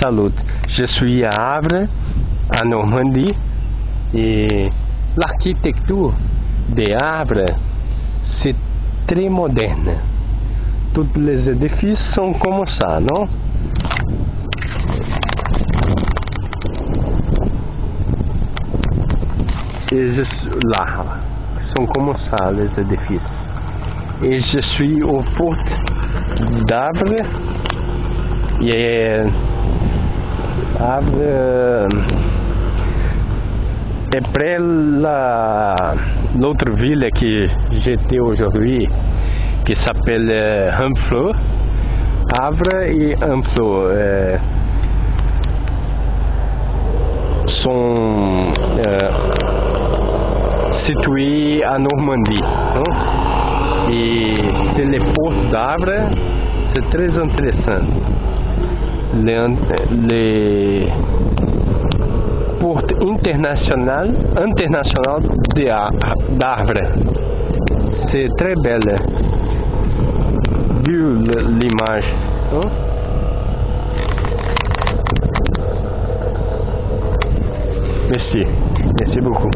Salut. Je suis à Havre, en Normandie, et l'architecture de Havre, c'est très moderne. Tous les édifices sont comme ça, non Et je suis là, sont comme ça les édifices. Et je suis au porte d'Havre, et Havre est près la l'autre ville que j'étais aujourd'hui qui s'appelle euh, Humfleur. Havre et Humfleur euh, sont euh, situés en Normandie. hein. Et c'est le port d'Havre, c'est très intéressant. Le, le port international, international de d'Havre. C'est très belle. Le- l'image. hein? Merci. Merci beaucoup.